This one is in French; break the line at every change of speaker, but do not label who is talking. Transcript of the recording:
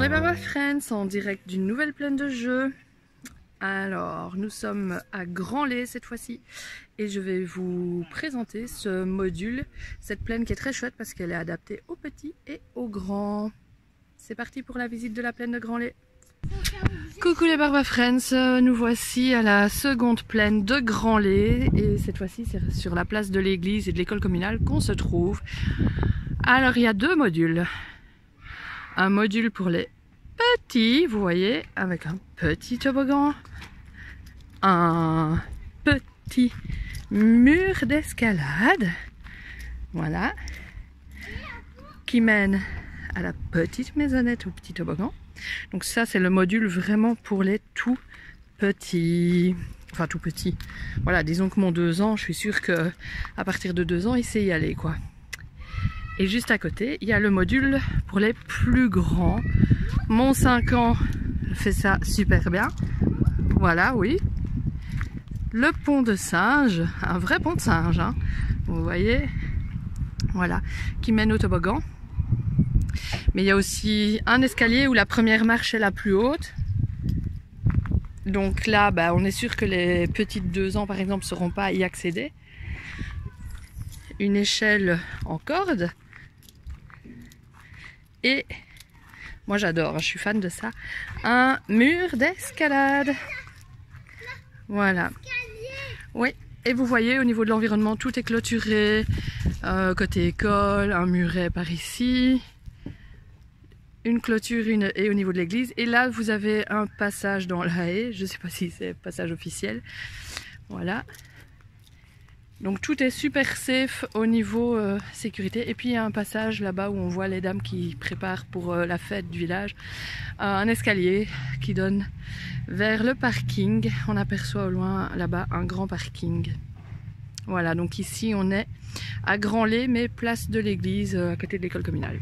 les Barbara Friends en direct d'une nouvelle plaine de jeu. Alors, nous sommes à Grand-Lay cette fois-ci et je vais vous présenter ce module, cette plaine qui est très chouette parce qu'elle est adaptée aux petits et aux grands. C'est parti pour la visite de la plaine de Grand-Lay. Coucou les Barba Friends, nous voici à la seconde plaine de Grand-Lay et cette fois-ci c'est sur la place de l'église et de l'école communale qu'on se trouve. Alors il y a deux modules. Un module pour les petits, vous voyez, avec un petit toboggan, un petit mur d'escalade, voilà, qui mène à la petite maisonnette ou petit toboggan. Donc ça, c'est le module vraiment pour les tout petits. Enfin, tout petits. Voilà, disons que mon 2 ans, je suis sûre que à partir de 2 ans, il sait y aller, quoi. Et juste à côté, il y a le module pour les plus grands. Mon 5 ans fait ça super bien. Voilà, oui. Le pont de singe, un vrai pont de singe, hein. vous voyez? Voilà, qui mène au toboggan. Mais il y a aussi un escalier où la première marche est la plus haute. Donc là, bah, on est sûr que les petites 2 ans, par exemple, ne sauront pas y accéder. Une échelle en corde. Et moi j'adore, je suis fan de ça. Un mur d'escalade. Voilà. Oui, et vous voyez au niveau de l'environnement, tout est clôturé. Euh, côté école, un muret par ici une clôture une, et au niveau de l'église. Et là, vous avez un passage dans la haie. Je ne sais pas si c'est passage officiel. Voilà. Donc tout est super safe au niveau euh, sécurité. Et puis il y a un passage là-bas où on voit les dames qui préparent pour euh, la fête du village. Euh, un escalier qui donne vers le parking. On aperçoit au loin là-bas un grand parking. Voilà, donc ici on est à Grand-Lay, mais place de l'église à côté de l'école communale.